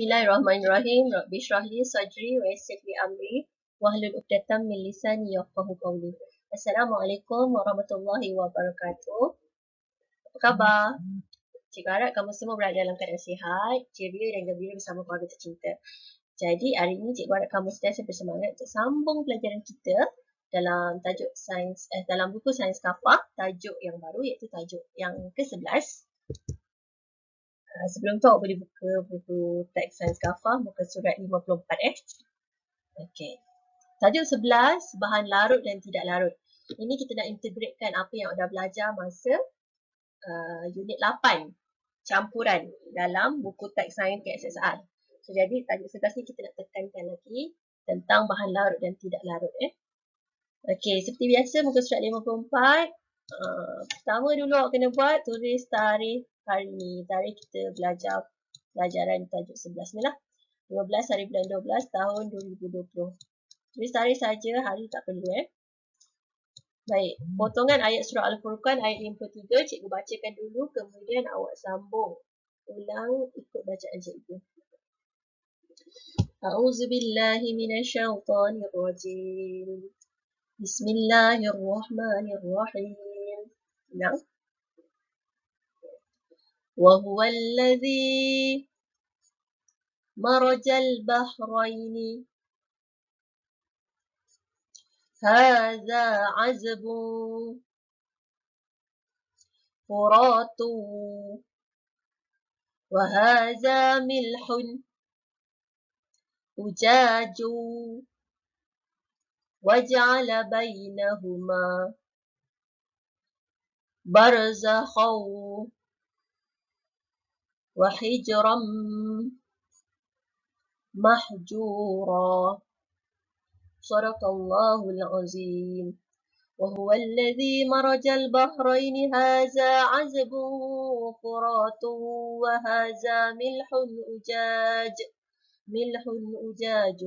Bismillahirrahmanirrahim. Rabbi shrah li sadri wa yassir li amri wahlul 'uqdatam min lisani yafqahu qawli. Assalamualaikum warahmatullahi wabarakatuh. Apa khabar? Cikgu harap kamu semua berada dalam keadaan sihat, ceria dan gembira bersama keluarga tercinta. Jadi hari ini cikgu harap kamu sentiasa bersemangat untuk sambung pelajaran kita dalam tajuk sains eh dalam buku sains kafah tajuk yang baru iaitu tajuk yang ke-11 Uh, sebelum tu awak boleh buka buku teks sains kafah muka surat 54 eh. Okey. Tajuk 11 bahan larut dan tidak larut. Ini kita nak integratekan apa yang dah belajar masa uh, unit 8 campuran dalam buku teks sains KSSR. So jadi tajuk 11 ni kita nak tekankan lagi tentang bahan larut dan tidak larut eh. Okey, seperti biasa muka surat 54 Uh, pertama dulu awak kena buat tulis tarikh hari ni. Tarikh kita belajar pelajaran tajuk 11 ni lah. 12 hari bulan 12 tahun 2020. Tulis tarikh saja, hari tak perlu eh. Baik, potongan ayat surah Al-Furqan ayat 53 cikgu bacakan dulu kemudian awak sambung ulang ikut bacaan cikgu. A'udzubillahi minasyaitonirrajim. Bismillahirrahmanirrahim. نعم. وهو الذي مرج البحرين. هذا عزب فرات وهذا ملح أجاج. وجعل بينهما برزخا وحجرا محجورا. صدق الله العظيم. وهو الذي مرج البحرين. هذا عذب فرات وهذا ملح أجاج. ملح أجاج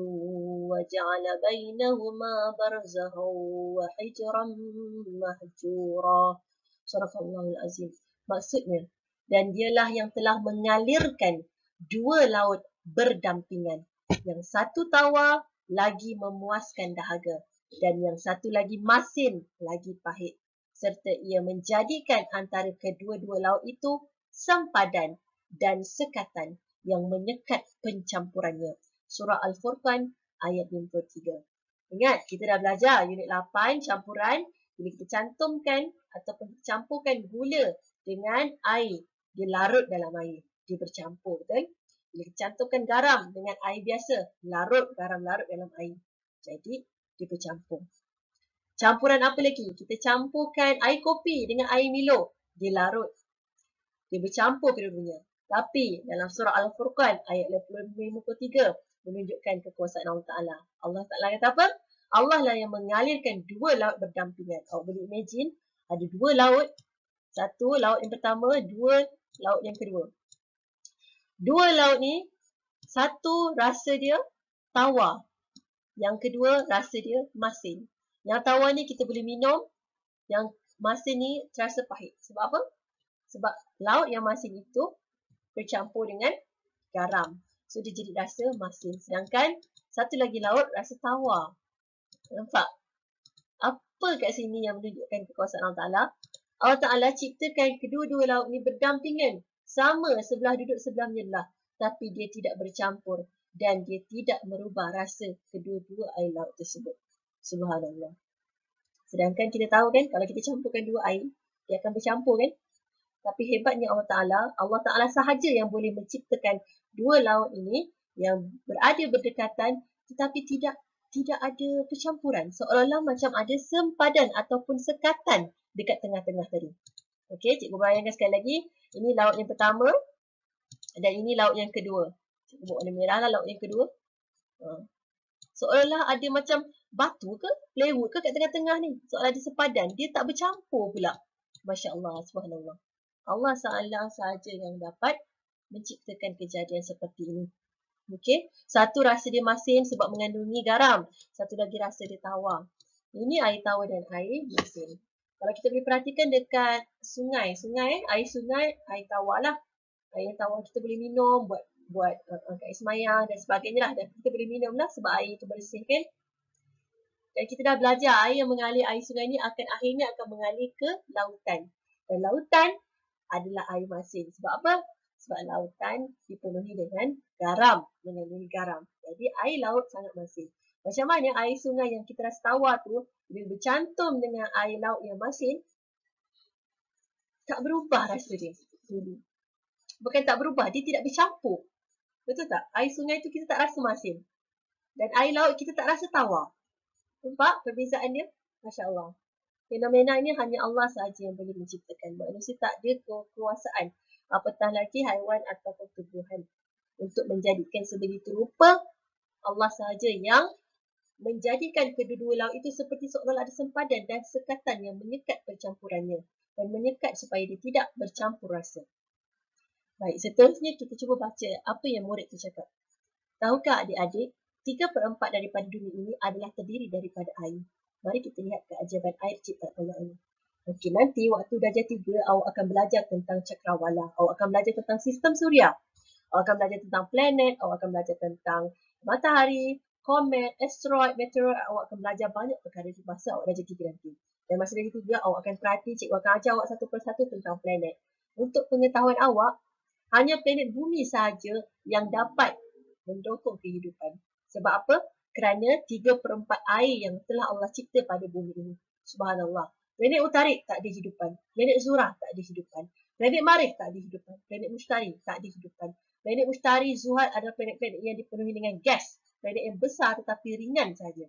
وجعل بينهما برزخا وحجرا محجورا. Surahul Azim. Maksudnya, dan dialah yang telah mengalirkan dua laut berdampingan. Yang satu tawa lagi memuaskan dahaga dan yang satu lagi masin lagi pahit. Serta ia menjadikan antara kedua-dua laut itu sempadan dan sekatan yang menyekat pencampurannya. Surah Al-Furqan ayat 53. Ingat, kita dah belajar unit 8 campuran bila kita cantumkan ataupun kita campurkan gula dengan air, dia larut dalam air. Dia bercampur, betul? Bila kita cantumkan garam dengan air biasa, larut, garam larut dalam air. Jadi, dia bercampur. Campuran apa lagi? Kita campurkan air kopi dengan air Milo. Dia larut. Dia bercampur kedua-duanya. Tapi dalam surah Al-Furqan ayat 55 menunjukkan kekuasaan Allah Ta'ala. Allah Ta'ala kata apa? Allah lah yang mengalirkan dua laut berdampingan. Awak boleh imagine ada dua laut. Satu laut yang pertama, dua laut yang kedua. Dua laut ni, satu rasa dia tawar. Yang kedua rasa dia masin. Yang tawar ni kita boleh minum. Yang masin ni terasa pahit. Sebab apa? Sebab laut yang masin itu bercampur dengan garam. So dia jadi rasa masin. Sedangkan satu lagi laut rasa tawar. Nampak? Apa kat sini yang menunjukkan kekuasaan Allah Ta'ala? Allah Ta'ala ciptakan kedua-dua laut ni berdampingan. Sama sebelah duduk sebelah menyelah. Tapi dia tidak bercampur. Dan dia tidak merubah rasa kedua-dua air laut tersebut. Subhanallah. Sedangkan kita tahu kan kalau kita campurkan dua air, dia akan bercampur kan? Tapi hebatnya Allah Ta'ala, Allah Ta'ala sahaja yang boleh menciptakan dua laut ini yang berada berdekatan tetapi tidak tidak ada percampuran. Seolah-olah macam ada sempadan ataupun sekatan dekat tengah-tengah tadi. Okey, cikgu bayangkan sekali lagi. Ini laut yang pertama dan ini laut yang kedua. Cikgu buat warna merah lah laut yang kedua. Ha. Seolah-olah ada macam batu ke, plywood ke kat tengah-tengah ni. Seolah ada sepadan. Dia tak bercampur pula. Masya Allah, subhanallah. Allah sahaja yang dapat menciptakan kejadian seperti ini. Okey, satu rasa dia masin sebab mengandungi garam. Satu lagi rasa dia tawar. Ini air tawar dan air masin. Kalau kita boleh perhatikan dekat sungai, sungai, air sungai, air tawar lah. Air tawar kita boleh minum, buat buat uh, kat Ismaya dan sebagainya lah. Dan kita boleh minum lah sebab air itu bersih kan. Dan kita dah belajar air yang mengalir air sungai ni akan akhirnya akan mengalir ke lautan. Dan lautan adalah air masin. Sebab apa? Sebab lautan dipenuhi dengan garam, mengandungi garam. Jadi air laut sangat masin. Macam mana air sungai yang kita rasa tawar tu bila bercantum dengan air laut yang masin tak berubah rasa dia dulu. Bukan tak berubah, dia tidak bercampur. Betul tak? Air sungai tu kita tak rasa masin. Dan air laut kita tak rasa tawar. Nampak perbezaan dia? Masya Allah. Fenomena ini hanya Allah sahaja yang boleh menciptakan. Manusia tak ada kekuasaan. Apatah lagi haiwan ataupun tumbuhan. Untuk menjadikan sebegitu rupa, Allah sahaja yang menjadikan kedua-dua laut itu seperti seolah ada sempadan dan sekatan yang menyekat percampurannya dan menyekat supaya dia tidak bercampur rasa. Baik, seterusnya kita cuba baca apa yang murid tu cakap. Tahukah adik-adik, tiga per empat daripada dunia ini adalah terdiri daripada air. Mari kita lihat keajaiban air cipta Allah ini. Okey, nanti waktu darjah tiga, awak akan belajar tentang cakrawala. Awak akan belajar tentang sistem suria. Awak akan belajar tentang planet. Awak akan belajar tentang matahari, komet, asteroid, meteor, awak akan belajar banyak perkara di masa awak darjah tiga nanti. Dan masa darjah tiga, awak akan perhati, cikgu akan ajar awak satu persatu tentang planet. Untuk pengetahuan awak, hanya planet bumi sahaja yang dapat mendukung kehidupan. Sebab apa? Kerana tiga perempat air yang telah Allah cipta pada bumi ini. Subhanallah. Planet Utarik tak ada hidupan. Planet Zura tak ada hidupan. Planet Marih tak ada hidupan. Planet Mustari tak ada hidupan. Planet Mustari, Zuhal adalah planet-planet yang dipenuhi dengan gas planet yang besar tetapi ringan saja.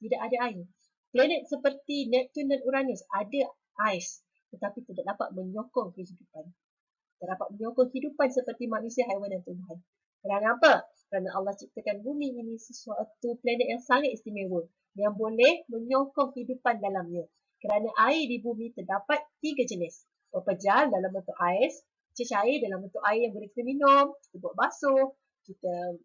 Tidak ada air. Planet seperti Neptune dan Uranus ada ais tetapi tidak dapat menyokong kehidupan. Tidak dapat menyokong kehidupan seperti manusia, haiwan dan tumbuhan. Kerana apa? Kerana Allah ciptakan bumi ini sesuatu planet yang sangat istimewa yang boleh menyokong kehidupan dalamnya. Kerana air di bumi terdapat tiga jenis. Pepejal dalam bentuk ais, cecair dalam bentuk air yang boleh kita minum, kita buat basuh, kita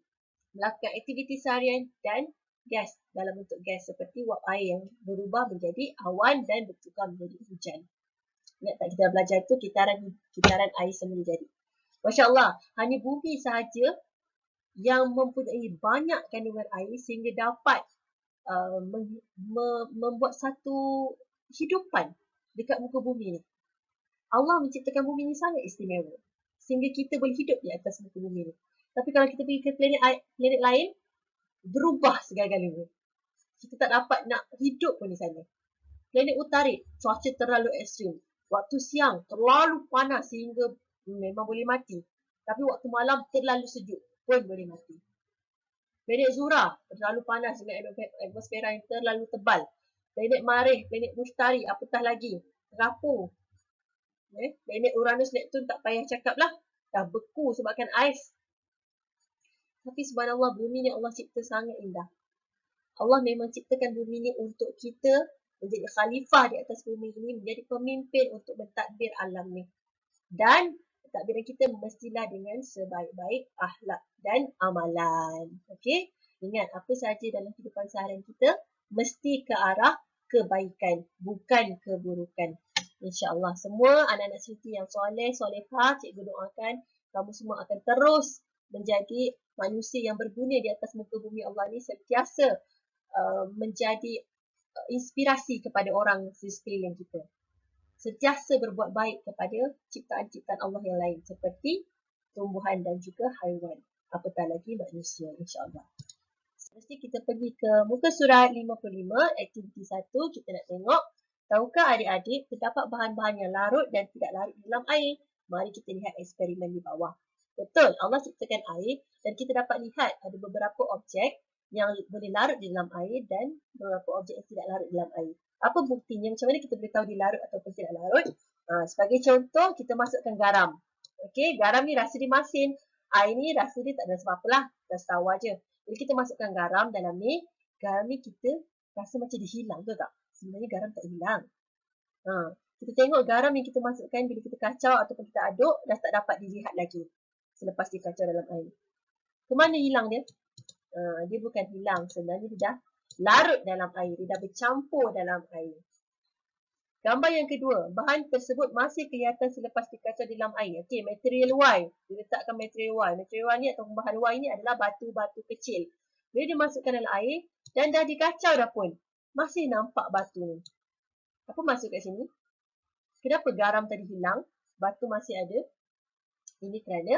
melakukan aktiviti seharian dan gas dalam bentuk gas seperti wap air yang berubah menjadi awan dan bertukar menjadi hujan. Ingat tak kita belajar tu kitaran kitaran air semula jadi. Masya Allah, hanya bumi sahaja yang mempunyai banyak kandungan air sehingga dapat uh, mem mem membuat satu hidupan dekat muka bumi ni. Allah menciptakan bumi ni sangat istimewa sehingga kita boleh hidup di atas muka bumi ni. Tapi kalau kita pergi ke planet, planet lain, berubah segala-galanya. Kita tak dapat nak hidup pun di sana. Planet utarik, cuaca terlalu ekstrim. Waktu siang terlalu panas sehingga memang boleh mati. Tapi waktu malam terlalu sejuk pun boleh mati. Planet Zura terlalu panas dengan atmosfera yang terlalu tebal. Planet Marih, planet Mustari, apatah lagi. Rapuh. Eh, planet Uranus, Neptune tak payah cakap lah. Dah beku sebabkan ais. Tapi subhanallah bumi ni Allah cipta sangat indah. Allah memang ciptakan bumi ni untuk kita menjadi khalifah di atas bumi ini, menjadi pemimpin untuk mentadbir alam ni. Dan mentadbiran kita mestilah dengan sebaik-baik akhlak dan amalan. Okey? Ingat apa sahaja dalam kehidupan seharian kita mesti ke arah kebaikan, bukan keburukan. InsyaAllah semua anak-anak suci yang soleh, solehah, cikgu doakan kamu semua akan terus menjadi manusia yang berguna di atas muka bumi Allah ni sentiasa uh, menjadi uh, inspirasi kepada orang di sekeliling kita. Sentiasa berbuat baik kepada ciptaan-ciptaan Allah yang lain seperti tumbuhan dan juga haiwan. Apatah lagi manusia insyaAllah. Mesti kita pergi ke muka surat 55, aktiviti 1. Kita nak tengok. Tahukah adik-adik terdapat bahan-bahan yang larut dan tidak larut dalam air? Mari kita lihat eksperimen di bawah. Betul, Allah ciptakan air dan kita dapat lihat ada beberapa objek yang boleh larut di dalam air dan beberapa objek yang tidak larut dalam air. Apa buktinya? Macam mana kita boleh tahu dia larut ataupun tidak larut? Ha, sebagai contoh, kita masukkan garam. Okey, garam ni rasa dia masin. Air ni rasa dia tak ada sebab apalah. Rasa tawar je. Jadi kita masukkan garam dalam ni. Garam ni kita rasa macam dia hilang ke tak? Sebenarnya garam tak hilang. Ha, kita tengok garam yang kita masukkan bila kita kacau ataupun kita aduk dah tak dapat dilihat lagi selepas dikacau dalam air. Kemana hilang dia? Uh, dia bukan hilang. Sebenarnya dia dah larut dalam air. Dia dah bercampur dalam air. Gambar yang kedua, bahan tersebut masih kelihatan selepas dikacau di dalam air. Okey, material Y. Diletakkan material Y. Material Y ni atau bahan Y ni adalah batu-batu kecil. Bila dimasukkan dalam air dan dah dikacau dah pun, masih nampak batu ni. Apa masuk kat sini? Kenapa garam tadi hilang? Batu masih ada. Ini kerana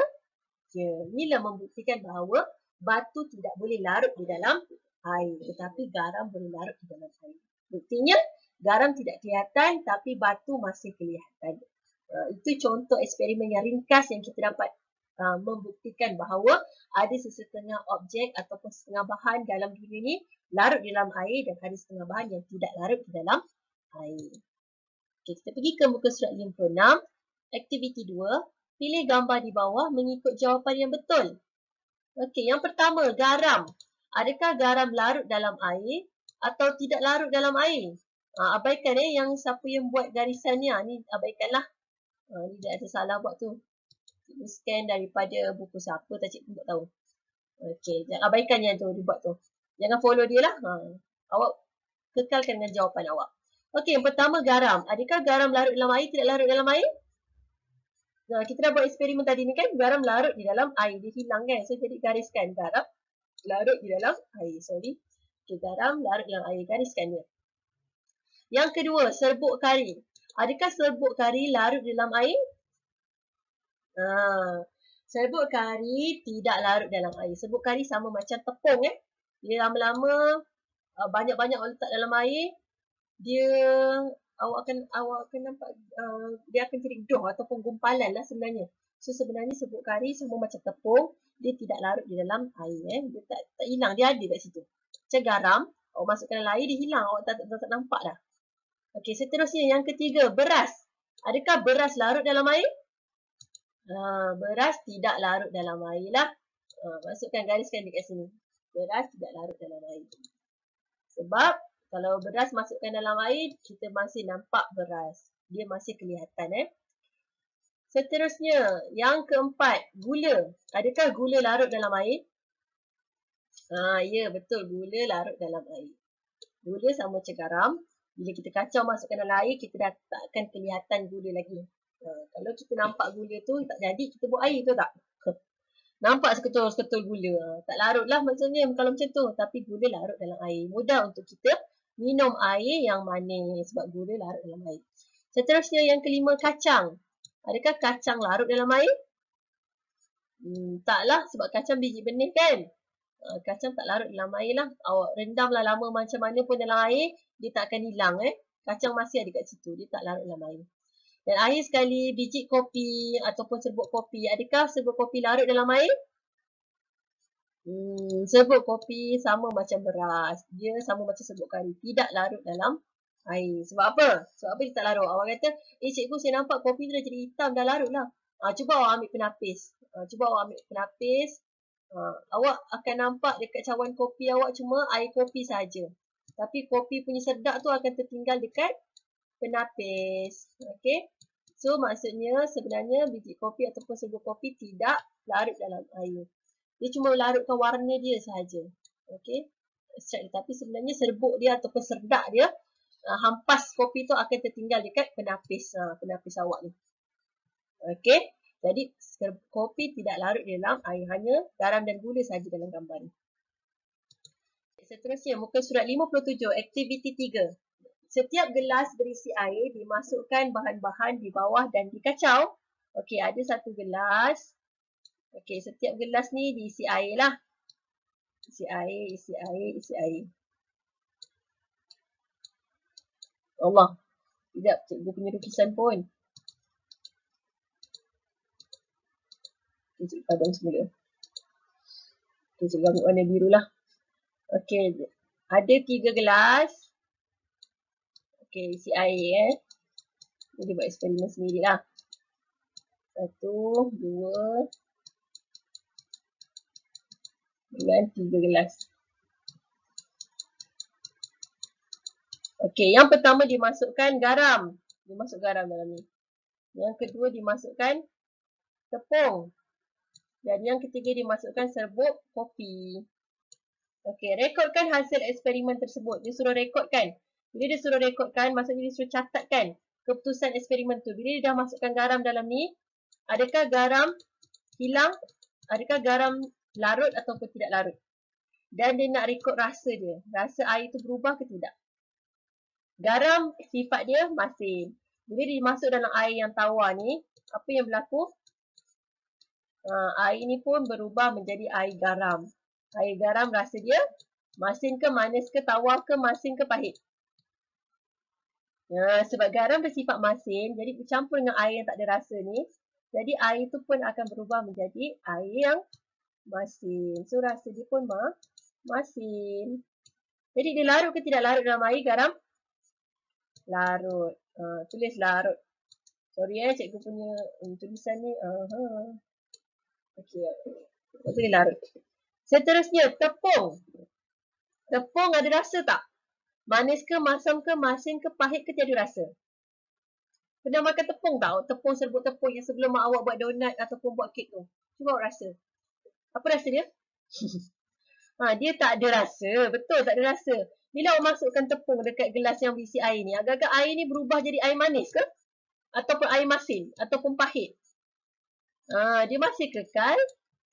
ya, inilah membuktikan bahawa batu tidak boleh larut di dalam air. Tetapi garam boleh larut di dalam air. Buktinya, garam tidak kelihatan tapi batu masih kelihatan. Uh, itu contoh eksperimen yang ringkas yang kita dapat uh, membuktikan bahawa ada sesetengah objek ataupun setengah bahan dalam dunia ini larut dalam air dan ada setengah bahan yang tidak larut di dalam air. Okay, kita pergi ke muka surat 56. Aktiviti 2. Pilih gambar di bawah mengikut jawapan yang betul. Okey, yang pertama, garam. Adakah garam larut dalam air atau tidak larut dalam air? Ha, abaikan eh yang siapa yang buat garisan ni. Ha, ni abaikanlah. Ha, ni dia ada salah buat tu. Cikgu scan daripada buku siapa tak cikgu tak tahu. Okey, abaikan yang tu dibuat tu. Jangan follow dia lah. Ha. Awak kekalkan dengan jawapan awak. Okey, yang pertama garam. Adakah garam larut dalam air, tidak larut dalam air? Nah, kita dah buat eksperimen tadi ni kan. Garam larut di dalam air. Dia hilang kan. So, jadi gariskan garam larut di dalam air. Sorry. Okay, garam larut dalam air. Gariskan dia. Yang kedua, serbuk kari. Adakah serbuk kari larut dalam air? Ha, serbuk kari tidak larut dalam air. Serbuk kari sama macam tepung eh. Dia lama-lama uh, banyak-banyak letak dalam air, dia awak akan awak akan nampak uh, dia akan jadi doh ataupun gumpalan lah sebenarnya. So sebenarnya serbuk kari semua macam tepung, dia tidak larut di dalam air eh. Dia tak tak hilang, dia ada kat situ. Macam garam, awak masukkan dalam air dia hilang, awak tak, tak, tak nampak dah. Okey, seterusnya yang ketiga, beras. Adakah beras larut dalam air? Ha, beras tidak larut dalam air lah. Ha, masukkan gariskan dekat sini. Beras tidak larut dalam air. Sebab kalau beras masukkan dalam air, kita masih nampak beras. Dia masih kelihatan eh. Seterusnya, yang keempat, gula. Adakah gula larut dalam air? Ha, ya, betul. Gula larut dalam air. Gula sama macam garam. Bila kita kacau masukkan dalam air, kita dah tak akan kelihatan gula lagi. Ha, kalau kita nampak gula tu tak jadi, kita buat air tu tak? nampak seketul-seketul gula. Ha, tak larut lah maksudnya kalau macam tu. Tapi gula larut dalam air. Mudah untuk kita minum air yang manis sebab gula larut dalam air. Seterusnya yang kelima, kacang. Adakah kacang larut dalam air? Hmm, taklah sebab kacang biji benih kan? Ha, kacang tak larut dalam air lah. Awak rendamlah lama macam mana pun dalam air dia tak akan hilang eh. Kacang masih ada kat situ. Dia tak larut dalam air. Dan akhir sekali, biji kopi ataupun serbuk kopi. Adakah serbuk kopi larut dalam air? Hmm, serbuk kopi sama macam beras. Dia sama macam serbuk kari. Tidak larut dalam air. Sebab apa? Sebab apa dia tak larut? Awak kata, eh cikgu saya nampak kopi tu dah jadi hitam, dah larut lah. Ha, cuba awak ambil penapis. Ha, cuba awak ambil penapis. Ha, awak akan nampak dekat cawan kopi awak cuma air kopi saja. Tapi kopi punya sedap tu akan tertinggal dekat penapis. Okay. So maksudnya sebenarnya biji kopi ataupun serbuk kopi tidak larut dalam air. Dia cuma larutkan warna dia sahaja. Okay. Tapi sebenarnya serbuk dia ataupun serdak dia uh, hampas kopi tu akan tertinggal dekat penapis uh, penapis awak ni. Okay. Jadi kopi tidak larut dalam air. Hanya garam dan gula sahaja dalam gambar ni. Seterusnya, muka surat 57, aktiviti 3. Setiap gelas berisi air dimasukkan bahan-bahan di bawah dan dikacau. Okey, ada satu gelas. Okey, setiap gelas ni diisi air lah. Isi air, isi air, isi air. Allah. Tidak, cikgu punya lukisan pun. Cikgu padam semula. Cikgu ambil warna biru lah. Okey, ada tiga gelas. Okey, isi air eh. Jadi buat eksperimen sendiri lah. Satu, dua. Dan tiga gelas. Okey, yang pertama dimasukkan garam. Dimasuk garam dalam ni. Yang kedua dimasukkan tepung. Dan yang ketiga dimasukkan serbuk kopi. Okey, rekodkan hasil eksperimen tersebut. Dia suruh rekodkan. Bila dia suruh rekodkan, maksudnya dia suruh catatkan keputusan eksperimen tu. Bila dia dah masukkan garam dalam ni, adakah garam hilang? Adakah garam larut ataupun tidak larut? Dan dia nak rekod rasa dia. Rasa air tu berubah ke tidak? Garam sifat dia masin. Bila dia masuk dalam air yang tawar ni, apa yang berlaku? Uh, air ni pun berubah menjadi air garam. Air garam rasa dia masin ke manis ke tawar ke masin ke pahit. Uh, sebab garam bersifat masin, jadi bercampur dengan air yang tak ada rasa ni, jadi air tu pun akan berubah menjadi air yang masin. So rasa dia pun ma masin. Jadi dia larut ke tidak larut dalam air garam? Larut. Uh, tulis larut. Sorry eh cikgu punya um, tulisan ni. Uh -huh. Okey. Tulis larut. Seterusnya tepung. Tepung ada rasa tak? Manis ke, masam ke, masin ke, pahit ke tiada rasa? Pernah makan tepung tak? Tepung serbuk tepung yang sebelum mak awak buat donat ataupun buat kek tu. Cuba awak rasa. Apa rasa dia? ha, dia tak ada rasa. Betul tak ada rasa. Bila awak masukkan tepung dekat gelas yang berisi air ni, agak-agak air ni berubah jadi air manis ke? Ataupun air masin? Ataupun pahit? Ha, dia masih kekal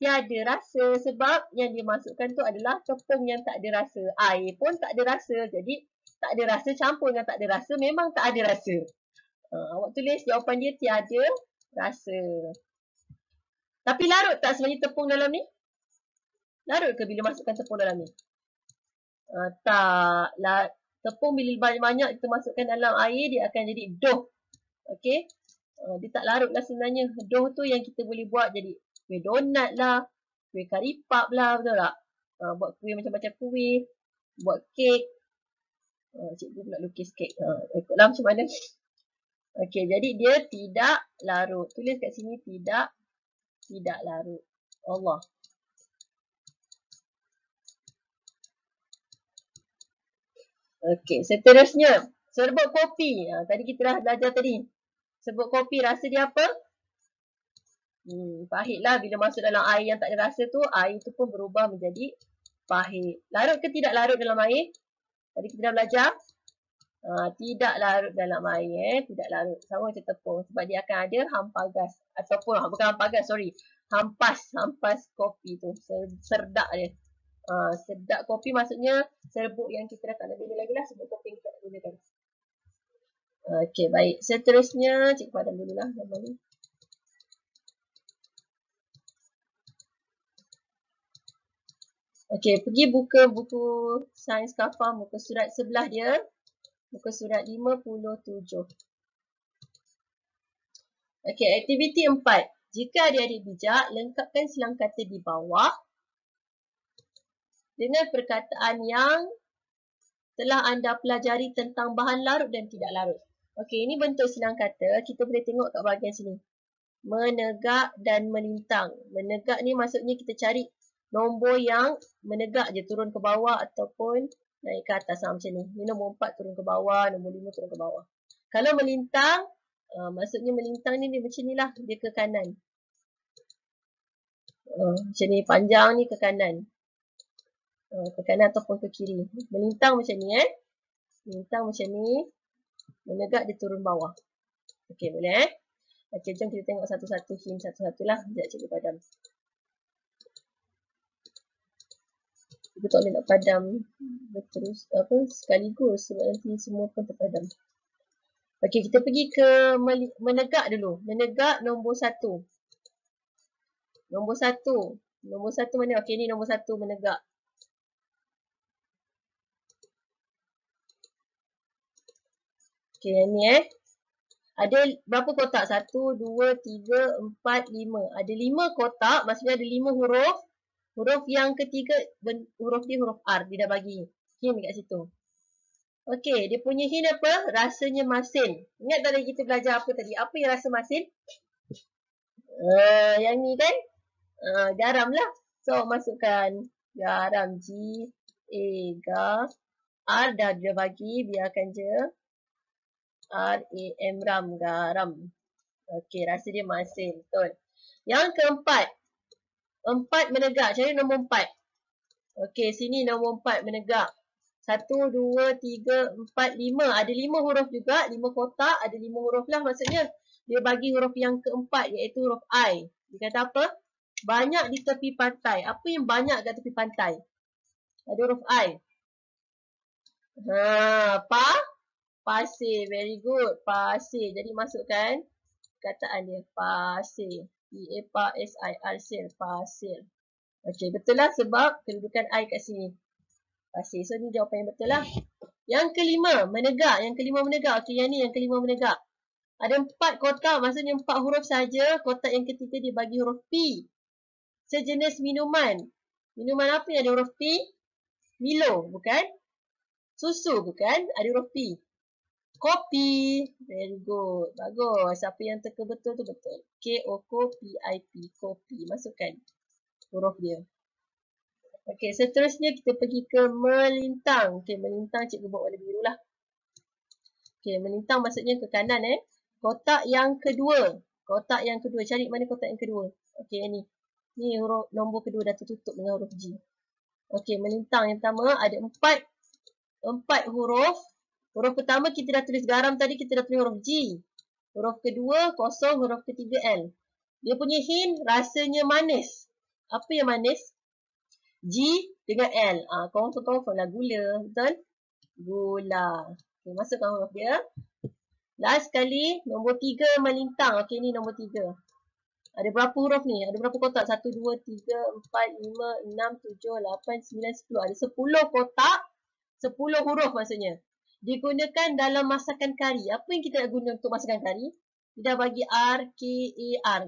tiada rasa sebab yang dia masukkan tu adalah tepung yang tak ada rasa. Air pun tak ada rasa. Jadi tak ada rasa campur dengan tak ada rasa memang tak ada rasa. Uh, awak tulis jawapan dia tiada rasa. Tapi larut tak sebenarnya tepung dalam ni? Larut ke bila masukkan tepung dalam ni? Uh, tak. La, tepung bila banyak-banyak kita masukkan dalam air dia akan jadi doh. Okey. Uh, dia tak larut lah sebenarnya. Doh tu yang kita boleh buat jadi kuih donat lah, kuih kari pap lah, betul tak? Uh, buat kuih macam-macam kuih, buat kek. Uh, cikgu pula lukis kek. Uh, ikutlah macam mana. Okey, jadi dia tidak larut. Tulis kat sini tidak, tidak larut. Allah. Okey, seterusnya. Serbuk kopi. Ha, tadi kita dah belajar tadi. Serbuk kopi rasa dia apa? Hmm, pahit lah bila masuk dalam air yang tak ada rasa tu, air tu pun berubah menjadi pahit. Larut ke tidak larut dalam air? Tadi kita dah belajar. Ha, tidak larut dalam air. Eh. Tidak larut. Sama macam tepung. Sebab dia akan ada hampa gas. Ataupun, ha, bukan hampa gas, sorry. Hampas. Hampas kopi tu. Serdak dia. Ha, sedap kopi maksudnya serbuk yang kita dah tak ada lagi lah. Serbuk kopi kita tak gunakan. Okey, baik. Seterusnya, cikgu padam dulu lah gambar ni. Okey, pergi buka buku sains kafah muka surat sebelah dia. Muka surat 57. Okey, aktiviti empat. Jika adik-adik bijak, lengkapkan silang kata di bawah dengan perkataan yang telah anda pelajari tentang bahan larut dan tidak larut. Okey, ini bentuk silang kata. Kita boleh tengok kat bahagian sini. Menegak dan melintang. Menegak ni maksudnya kita cari nombor yang menegak je turun ke bawah ataupun naik ke atas ha, macam ni. Ni nombor 4 turun ke bawah, nombor 5 turun ke bawah. Kalau melintang, uh, maksudnya melintang ni dia macam ni lah, dia ke kanan. Uh, macam ni, panjang ni ke kanan. Uh, ke kanan ataupun ke kiri. Melintang macam ni eh. Melintang macam ni. Menegak dia turun bawah. Okey, boleh eh. Okey, jom kita tengok satu-satu hint satu-satu lah. Sekejap cikgu padam. kita tak boleh nak padam terus apa sekaligus sebab nanti semua pun terpadam. Okey, kita pergi ke menegak dulu. Menegak nombor satu. Nombor satu. Nombor satu mana? Okey, ni nombor satu menegak. Okey, yang ni eh. Ada berapa kotak? Satu, dua, tiga, empat, lima. Ada lima kotak, maksudnya ada lima huruf. Huruf yang ketiga, huruf ni huruf R. Dia dah bagi hint kat situ. Okey, dia punya hint apa? Rasanya masin. Ingat tadi kita belajar apa tadi? Apa yang rasa masin? Uh, yang ni kan? Uh, garam lah. So, masukkan garam. G, A, G, R dah dia bagi. Biarkan je. R, A, M, ram, garam. Okey, rasa dia masin. Betul. Yang keempat. Empat menegak. Cari nombor empat. Okey, sini nombor empat menegak. Satu, dua, tiga, empat, lima. Ada lima huruf juga. Lima kotak. Ada lima huruf lah maksudnya. Dia bagi huruf yang keempat iaitu huruf I. Dia kata apa? Banyak di tepi pantai. Apa yang banyak di tepi pantai? Ada huruf I. Ha, pa? Pasir. Very good. Pasir. Jadi masukkan kataan dia. Pasir. P-A-S-I-R. Pasir. Okey, betul lah sebab kedudukan I kat sini. Pasir. So, ni jawapan yang betul lah. Yang kelima, menegak. Yang kelima menegak. Okey, yang ni yang kelima menegak. Ada empat kotak, maksudnya empat huruf saja. Kotak yang ketiga dia bagi huruf P. Sejenis minuman. Minuman apa yang ada huruf P? Milo, bukan? Susu, bukan? Ada huruf P. Kopi. Very good. Bagus. Siapa yang teka betul tu betul. K-O-K-P-I-P. Kopi. Masukkan huruf dia. Okey, seterusnya kita pergi ke melintang. Okey, melintang cikgu buat warna biru lah. Okey, melintang maksudnya ke kanan eh. Kotak yang kedua. Kotak yang kedua. Cari mana kotak yang kedua. Okey, ni. Ni huruf nombor kedua dah tertutup dengan huruf G. Okey, melintang yang pertama ada empat empat huruf. Huruf pertama kita dah tulis garam tadi, kita dah tulis huruf G. Huruf kedua kosong, huruf ketiga L. Dia punya hint rasanya manis. Apa yang manis? G dengan L. Ah, ha, confirm-confirm lah gula. Betul? Gula. Okay, masukkan huruf dia. Last kali, nombor tiga melintang. Okey, ni nombor tiga. Ada berapa huruf ni? Ada berapa kotak? Satu, dua, tiga, empat, lima, enam, tujuh, lapan, sembilan, sepuluh. Ada sepuluh kotak. Sepuluh huruf maksudnya. Digunakan dalam masakan kari. Apa yang kita nak guna untuk masakan kari? Kita bagi R, K, A, R.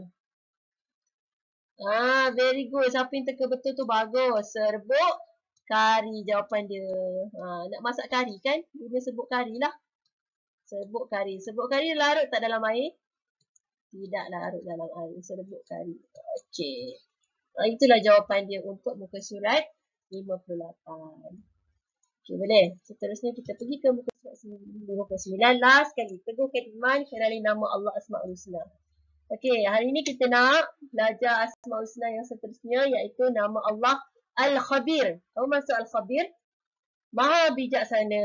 Ah, very good. Siapa yang teka betul tu bagus. Serbuk kari jawapan dia. Ha, nak masak kari kan? Guna serbuk kari lah. Serbuk kari. Serbuk kari larut tak dalam air? Tidak larut dalam air. Serbuk kari. Okey. Ha, itulah jawapan dia untuk muka surat 58. Okey, boleh. Seterusnya kita pergi ke muka surat 9. Muka 9. Last sekali. Teguhkan iman kenali nama Allah Asma'ul Husna. Okey, hari ini kita nak belajar Asmaul Husna yang seterusnya iaitu nama Allah Al-Khabir. Apa maksud Al-Khabir? Maha bijaksana.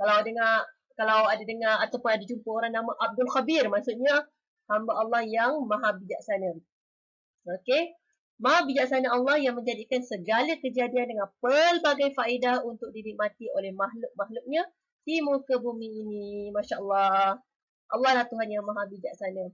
Kalau dengar kalau ada dengar ataupun ada jumpa orang nama Abdul Khabir, maksudnya hamba Allah yang maha bijaksana. Okey. Maha bijaksana Allah yang menjadikan segala kejadian dengan pelbagai faedah untuk dinikmati oleh makhluk-makhluknya di muka bumi ini. Masya Allah. Allah lah Tuhan yang maha bijaksana.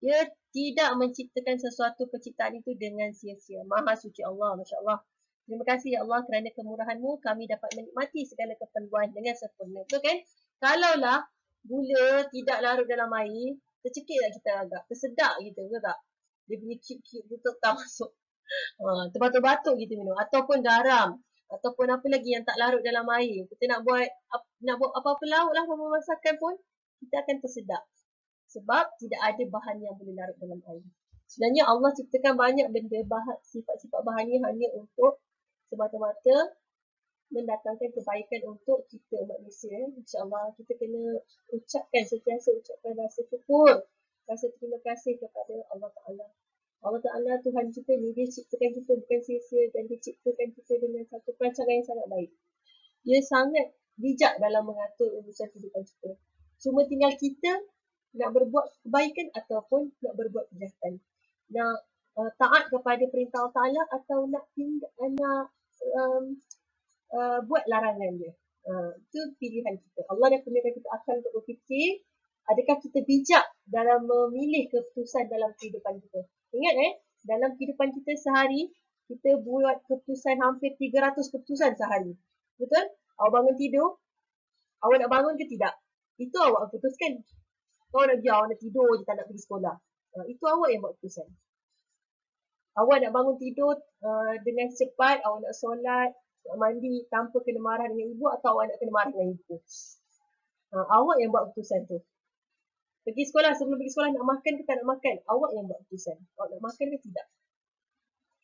Dia tidak menciptakan sesuatu penciptaan itu dengan sia-sia. Maha suci Allah, Masya Allah. Terima kasih ya Allah kerana kemurahanmu kami dapat menikmati segala keperluan dengan sempurna. Betul kan? Kalaulah gula tidak larut dalam air, tercekik tak kita agak? Tersedak gitu ke tak? Dia punya cip-cip tu tak masuk. Ha, terbatuk-batuk gitu minum. Ataupun garam. Ataupun apa lagi yang tak larut dalam air. Kita nak buat nak buat apa-apa lauk lah memasakan pun, kita akan tersedak. Sebab tidak ada bahan yang boleh larut dalam air. Sebenarnya Allah ciptakan banyak benda bahan, sifat-sifat bahan ini hanya untuk semata-mata mendatangkan kebaikan untuk kita manusia. InsyaAllah kita kena ucapkan sentiasa ucapkan rasa syukur. Rasa terima kasih kepada Allah Ta'ala. Allah Ta'ala Tuhan kita ni dia ciptakan kita bukan sia-sia dan dia ciptakan kita dengan satu perancangan yang sangat baik. Dia sangat bijak dalam mengatur urusan kehidupan kita. Cuma tinggal kita nak berbuat kebaikan ataupun nak berbuat kejahatan. Nak uh, taat kepada perintah Allah Ta'ala atau nak tinggal, nak um, uh, buat larangan dia. Uh, itu pilihan kita. Allah dah kurniakan kita akal untuk berfikir. Adakah kita bijak dalam memilih keputusan dalam kehidupan kita? Ingat eh, dalam kehidupan kita sehari, kita buat keputusan hampir 300 keputusan sehari. Betul? Awak bangun tidur, awak nak bangun ke tidak? Itu awak putuskan. Kau nak pergi, awak nak tidur je tak nak pergi sekolah. Uh, itu awak yang buat keputusan. Awak nak bangun tidur uh, dengan cepat, awak nak solat, nak mandi tanpa kena marah dengan ibu atau awak nak kena marah dengan ibu. Uh, awak yang buat keputusan tu. Pergi sekolah, sebelum pergi sekolah nak makan ke tak nak makan, awak yang buat keputusan. Awak nak makan ke tidak.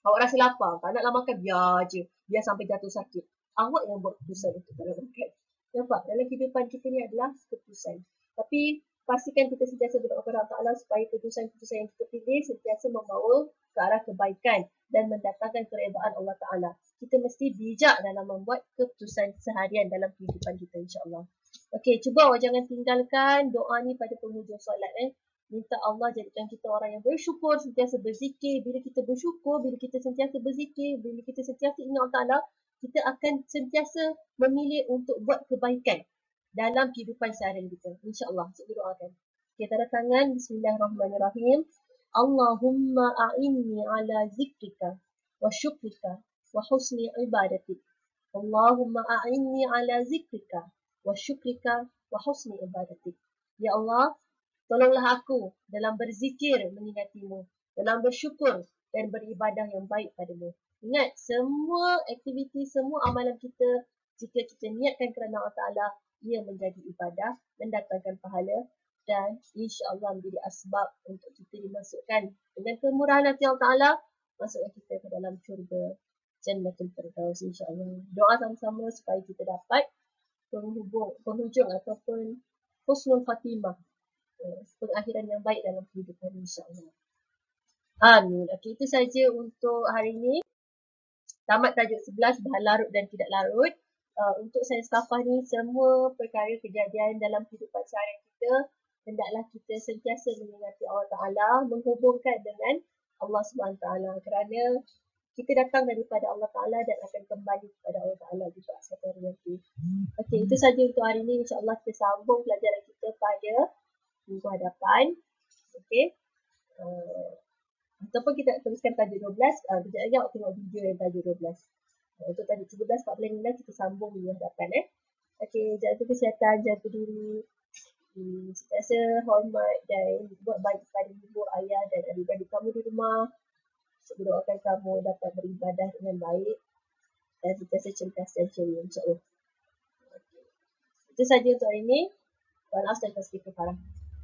Awak rasa lapar, tak naklah makan, biar je. Biar sampai jatuh sakit. Awak yang buat keputusan untuk tak nak makan. Nampak? Dalam kehidupan kita ni adalah keputusan. Tapi pastikan kita sentiasa berdoa kepada Allah Ta'ala supaya keputusan-keputusan yang kita pilih sentiasa membawa ke arah kebaikan dan mendatangkan keredaan Allah Ta'ala. Kita mesti bijak dalam membuat keputusan seharian dalam kehidupan kita insyaAllah. Okey, cuba awak jangan tinggalkan doa ni pada penghujung solat eh. Minta Allah jadikan kita orang yang bersyukur, sentiasa berzikir. Bila kita bersyukur, bila kita sentiasa berzikir, bila kita sentiasa ingat Allah Ta'ala, kita akan sentiasa memilih untuk buat kebaikan dalam kehidupan seharian kita. InsyaAllah, cikgu doakan. Kita tanda tangan, Bismillahirrahmanirrahim. Allahumma a'inni ala zikrika wa syukrika wa husni ibadatik. Allahumma a'inni ala zikrika wa syukrika wa husni ibadatik. Ya Allah, Tolonglah aku dalam berzikir mengingatimu, dalam bersyukur dan beribadah yang baik padamu. Ingat, semua aktiviti, semua amalan kita, jika kita niatkan kerana Allah Ta'ala, ia menjadi ibadah, mendatangkan pahala dan insya-Allah menjadi asbab untuk kita dimasukkan dengan kemurahan hati Allah Ta'ala, masukkan kita ke dalam syurga Jannatul Firdaus insya-Allah. Doa sama-sama supaya kita dapat penghubung, penghujung ataupun husnul khatimah pengakhiran yang baik dalam kehidupan insyaAllah. Amin. Okey, itu saja untuk hari ini. Tamat tajuk 11, bahan larut dan tidak larut. Uh, untuk sains kafah ni, semua perkara kejadian dalam kehidupan seharian kita, hendaklah kita sentiasa mengingati Allah Ta'ala, menghubungkan dengan Allah SWT. Kerana kita datang daripada Allah Ta'ala dan akan kembali kepada Allah Ta'ala juga satu hari nanti. Okey, itu saja untuk hari ini. InsyaAllah kita sambung pelajaran kita pada minggu hadapan. Okey. Uh, ataupun kita teruskan tajuk 12. Uh, kejap lagi awak tengok video yang tajuk 12. Uh, untuk tajuk 13, 14, 15 kita sambung minggu hadapan. Eh. Okey, jaga kesihatan, jaga diri. Hmm, sentiasa hormat dan buat baik kepada ibu, ayah dan adik-adik kamu di rumah. Saya doakan kamu dapat beribadah dengan baik dan sentiasa cerdas dan ceria insyaAllah. Okay. Itu saja untuk hari ini. Walau saya kasih kefarah.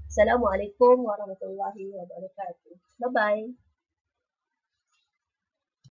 Assalamualaikum warahmatullahi wabarakatuh. Bye-bye.